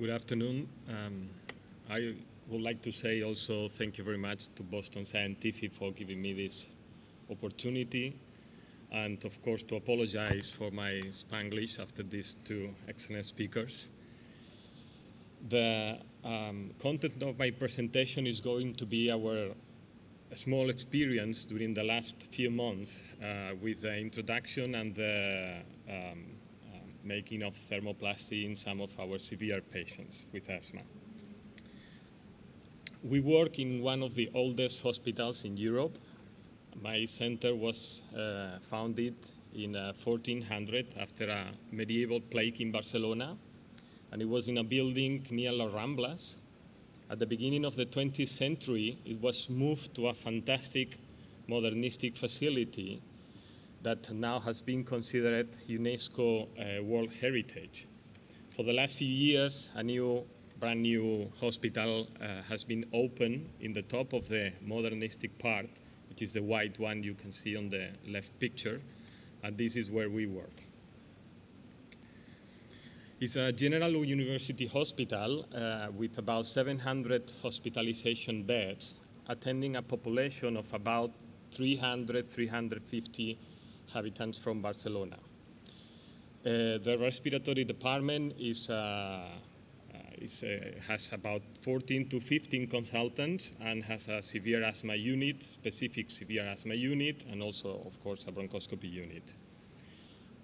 Good afternoon. Um, I would like to say also thank you very much to Boston Scientific for giving me this opportunity and of course to apologize for my Spanglish after these two excellent speakers. The um, content of my presentation is going to be our small experience during the last few months uh, with the introduction and the um, making of thermoplasty in some of our severe patients with asthma. We work in one of the oldest hospitals in Europe. My center was uh, founded in 1400 uh, after a medieval plague in Barcelona, and it was in a building near La Ramblas, at the beginning of the 20th century, it was moved to a fantastic modernistic facility that now has been considered UNESCO uh, World Heritage. For the last few years, a new, brand new hospital uh, has been opened in the top of the modernistic part, which is the white one you can see on the left picture, and this is where we work. It's a general university hospital uh, with about 700 hospitalization beds, attending a population of about 300, 350 inhabitants from Barcelona. Uh, the respiratory department is, uh, uh is uh, has about 14 to 15 consultants and has a severe asthma unit, specific severe asthma unit, and also, of course, a bronchoscopy unit.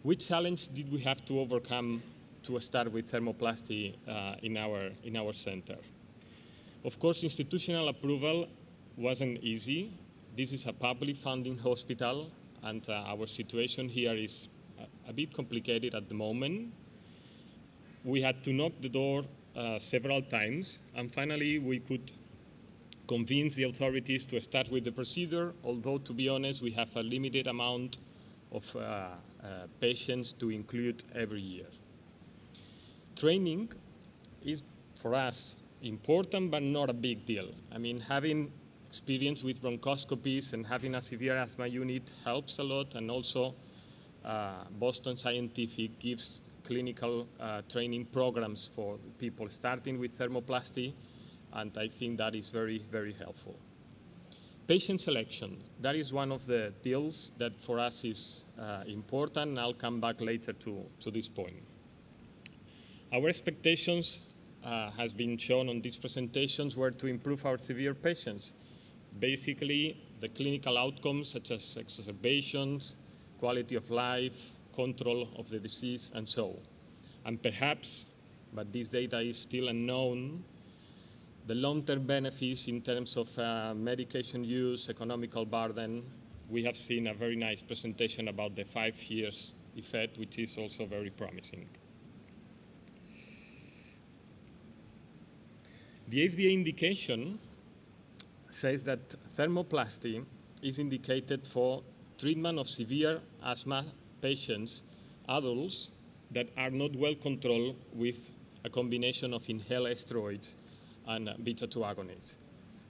Which challenge did we have to overcome to start with thermoplasty uh, in, our, in our center. Of course, institutional approval wasn't easy. This is a public funding hospital, and uh, our situation here is a, a, bit complicated at the moment. We had to knock the door uh, several times, and finally we could convince the authorities to start with the procedure, although, to be honest, we have a limited amount of uh, uh, patients to include every year training is for us important but not a big deal. I mean, having experience with bronchoscopies and having a severe asthma unit helps a lot, and also uh, Boston Scientific gives clinical uh, training programs for people starting with thermoplasty, and I think that is very, very helpful. Patient selection, that is one of the deals that for us is uh, important, and I'll come back later to, to this point. Our expectations, uh, has been shown on these presentations, were to improve our severe patients. Basically, the clinical outcomes such as exacerbations, quality of life, control of the disease, and so. And perhaps, but this data is still unknown, the long-term benefits in terms of uh, medication use, economical burden, we have seen a very nice presentation about the five years effect, which is also very promising. The FDA indication says that thermoplasty is indicated for treatment of severe asthma patients, adults that are not well controlled with a combination of inhaled steroids and beta-2 agonists.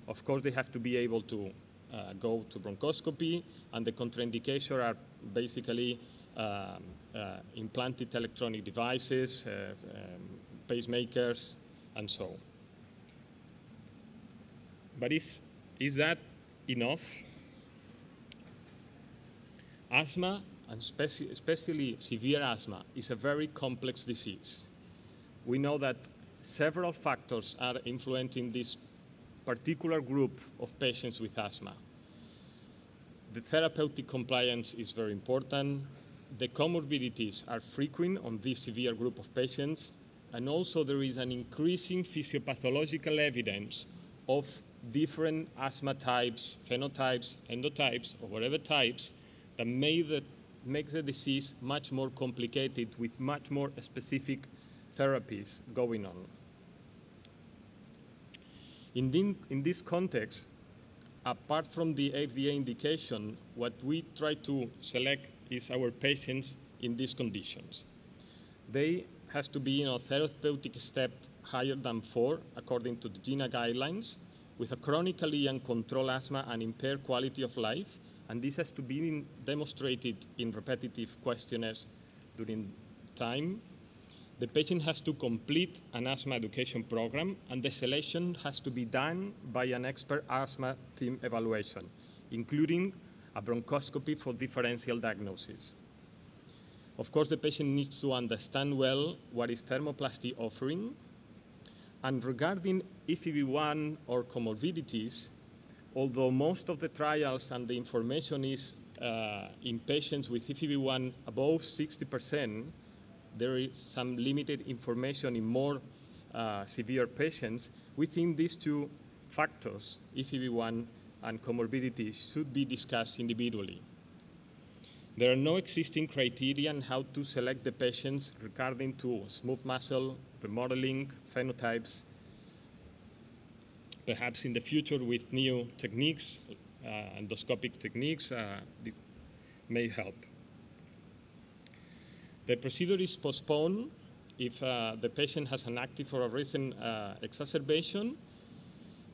Of course, they have to be able to uh, go to bronchoscopy, and the contraindications are basically um, uh, implanted electronic devices, uh, um, pacemakers, and so on. But is, is that enough? Asthma, and especially severe asthma, is a very complex disease. We know that several factors are influencing this particular group of patients with asthma. The therapeutic compliance is very important. The comorbidities are frequent on this severe group of patients. And also there is an increasing physiopathological evidence of different asthma types, phenotypes, endotypes, or whatever types that make the, makes the disease much more complicated with much more specific therapies going on. In, the, in this context, apart from the FDA indication, what we try to select is our patients in these conditions. They has to be in a therapeutic step higher than four, according to the GINA guidelines, with a chronically uncontrolled asthma and impaired quality of life, and this has to be demonstrated in repetitive questionnaires during time. the patient has to complete an asthma education program, and the selection has to be done by an expert asthma team evaluation, including a bronchoscopy for differential diagnosis. Of course, the patient needs to understand well what is thermoplasty offering. And regarding FEV1 or comorbidities, although most of the trials and the information is uh, in patients with FEV1 above 60%, there is some limited information in more uh, severe patients. We think these two factors, FEV1 and comorbidities, should be discussed individually. There are no existing criteria on how to select the patients regarding to smooth muscle, remodeling, phenotypes. Perhaps in the future with new techniques, uh, endoscopic techniques, uh, may help. The procedure is postponed if uh, the patient has an active or a recent uh, exacerbation,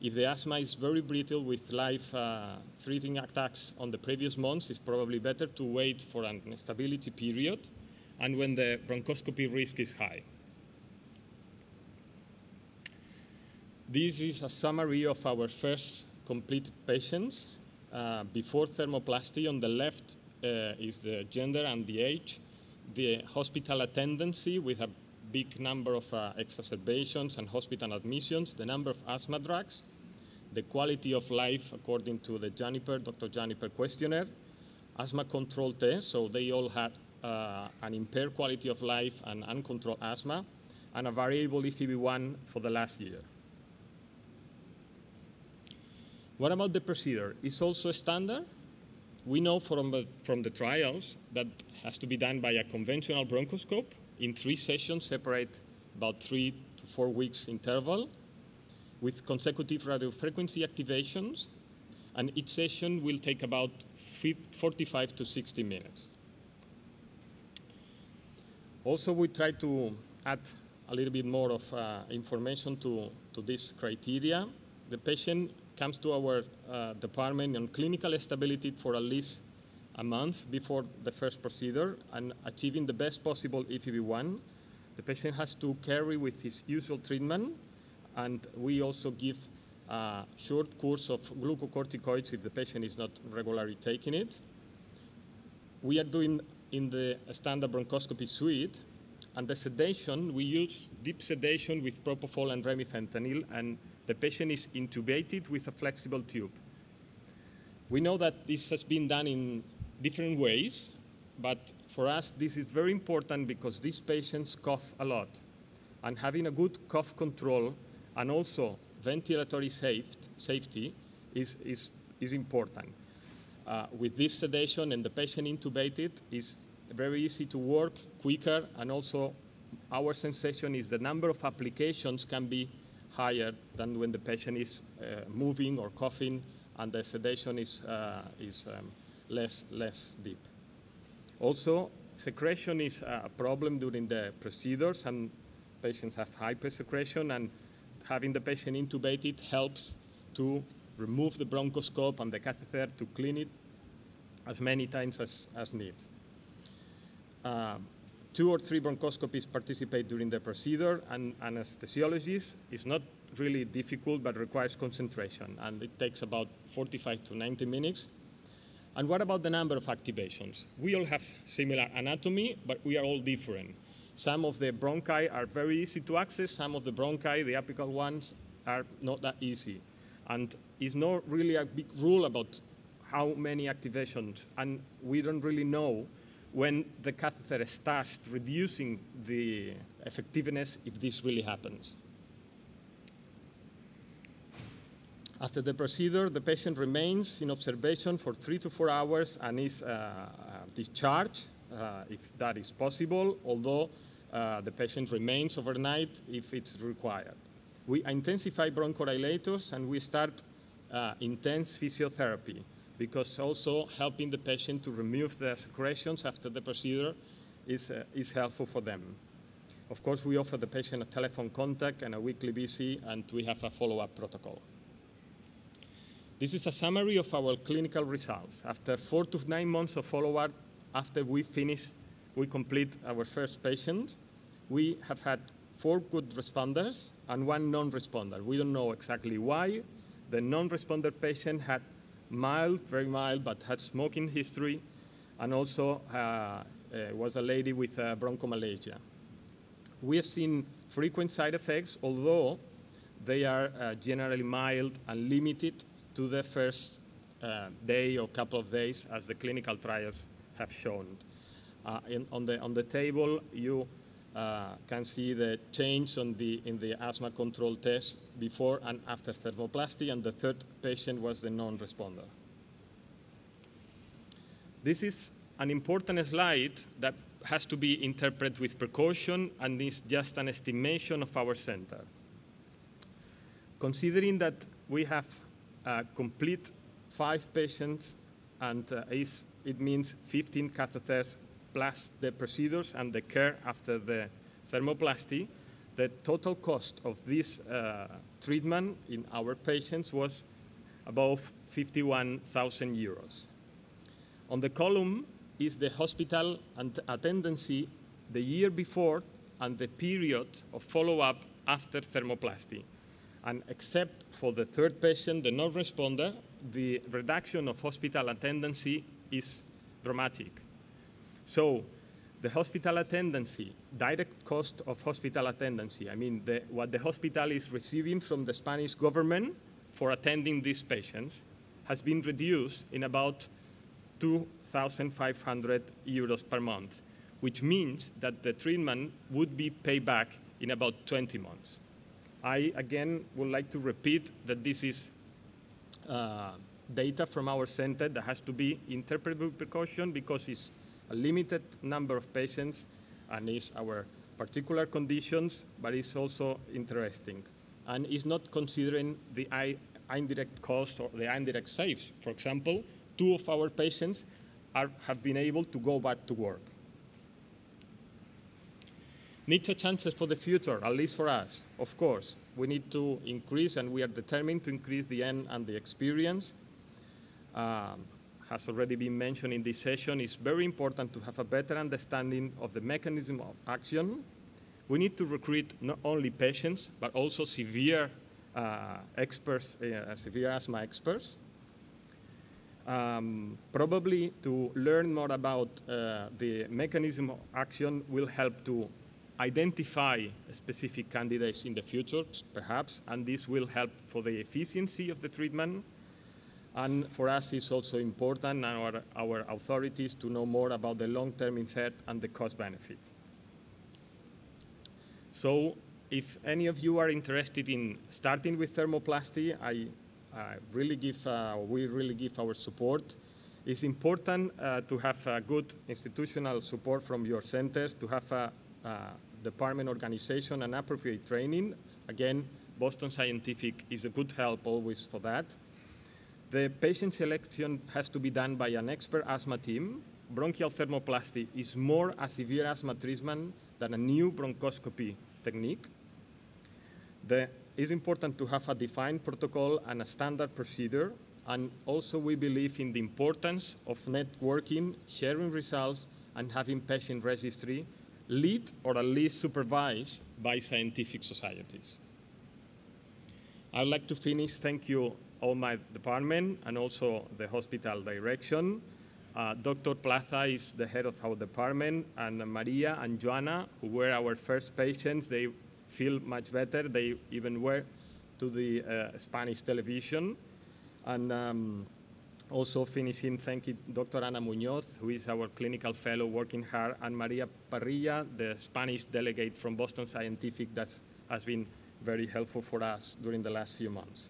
if the asthma is very brittle with life-threatening uh, attacks on the previous months, it's probably better to wait for an stability period and when the bronchoscopy risk is high. This is a summary of our first completed patients. Uh, before thermoplasty, on the left uh, is the gender and the age the hospital attendancy with a big number of uh, exacerbations and hospital admissions, the number of asthma drugs, the quality of life according to the Juniper, Dr. Juniper questionnaire, asthma control test, so they all had uh, an impaired quality of life and uncontrolled asthma, and a variable FEV1 for the last year. What about the procedure? It's also standard? We know from the, from the trials that has to be done by a conventional bronchoscope in three sessions, separate about three to four weeks interval, with consecutive radiofrequency activations, and each session will take about 45 to 60 minutes. Also, we try to add a little bit more of uh, information to, to this criteria. The patient comes to our uh, department on clinical stability for at least a month before the first procedure and achieving the best possible FEV1. The patient has to carry with his usual treatment, and we also give a short course of glucocorticoids if the patient is not regularly taking it. We are doing in the standard bronchoscopy suite, and the sedation, we use deep sedation with propofol and remifentanil, and the patient is intubated with a flexible tube. We know that this has been done in different ways, but for us this is very important because these patients cough a lot. And having a good cough control and also ventilatory safety is, is, is important. Uh, with this sedation and the patient intubated, is very easy to work, quicker, and also our sensation is the number of applications can be higher than when the patient is uh, moving or coughing and the sedation is, uh, is um, less, less deep. Also, secretion is a problem during the procedures and patients have hypersecretion and having the patient intubated helps to remove the bronchoscope and the catheter to clean it as many times as, as need. Uh, two or three bronchoscopists participate during the procedure, and anesthesiologist is not really difficult but requires concentration, and it takes about 45 to 90 minutes. And what about the number of activations? We all have similar anatomy, but we are all different. Some of the bronchi are very easy to access, some of the bronchi, the apical ones, are not that easy. And it's not really a big rule about how many activations, and we don't really know when the catheter starts reducing the effectiveness if this really happens. After the procedure, the patient remains in observation for three to four hours and is uh, uh discharged uh, if that is possible, although uh, the patient remains overnight if it's required. We intensify bronchodilators and we start uh, intense physiotherapy because also helping the patient to remove the secretions after the procedure is, uh, is helpful for them. Of course, we offer the patient a telephone contact and a weekly visit, and we have a follow-up protocol. This is a summary of our clinical results. After four to nine months of follow-up, after we finish, we complete our first patient, we have had four good responders and one non-responder. We don't know exactly why. The non-responder patient had mild, very mild, but had smoking history, and also uh, uh, was a lady with uh, bronchomalacia. We have seen frequent side effects, although they are generally mild and limited to the first day or couple of days, as the clinical trials have shown. On, the, on the table, you uh, can see the change on the, in the asthma control test before and after thermoplasty, and the third patient was the non-responder. This is an important slide that has to be interpreted with precaution and is just an estimation of our center. Considering that we have uh, complete five patients and uh, it means 15 catheters plus the procedures and the care after the thermoplasty, the total cost of this uh, treatment in our patients was above 51,000 euros. On the column is the hospital and attendancy the year before and the period of follow-up after thermoplasty. And except for the third patient, the non-responder, the reduction of hospital attendancy is dramatic. So the hospital attendancy, direct cost of hospital attendancy, I mean the, what the hospital is receiving from the Spanish government for attending these patients has been reduced in about 2,500 euros per month, which means that the treatment would be paid back in about 20 months. I, again, would like to repeat that this is uh, data from our center that has to be interpreted with precaution because it's a limited number of patients and it's our particular conditions, but it's also interesting. And it's not considering the indirect cost or the indirect saves. For example, two of our patients are, have been able to go back to work. NICHA chances for the future, at least for us, of course. We need to increase, and we are determined to increase the N and the experience. Um, has already been mentioned in this session, it's very important to have a better understanding of the mechanism of action. We need to recruit not only patients, but also severe uh, experts, uh, severe asthma experts. Um, probably to learn more about uh, the mechanism of action will help to identify specific candidates in the future, perhaps, and this will help for the efficiency of the treatment and for us, it's also important, our, our authorities, to know more about the long-term effect and the cost benefit. So if any of you are interested in starting with thermoplasty, I, I really give, uh, we really give our support. It's important uh, to have a good institutional support from your centers, to have a, a department organization and appropriate training. Again, Boston Scientific is a good help always for that. The patient selection has to be done by an expert asthma team. Bronchial thermoplasty is more a severe asthma treatment than a new bronchoscopy technique. The, it's important to have a defined protocol and a standard procedure, and also we believe in the importance of networking, sharing results, and having patient registry lead or at least supervised by scientific societies. I'd like to finish. Thank you all my department and also the hospital direction. Uh, Dr. Plaza is the head of our department, and Maria and Joanna, who were our first patients, they feel much better. They even were to the uh, Spanish television. And um, also finishing, thank you, Dr. Ana Muñoz, who is our clinical fellow working hard, and Maria Parrilla, the Spanish delegate from Boston Scientific that has been very helpful for us during the last few months.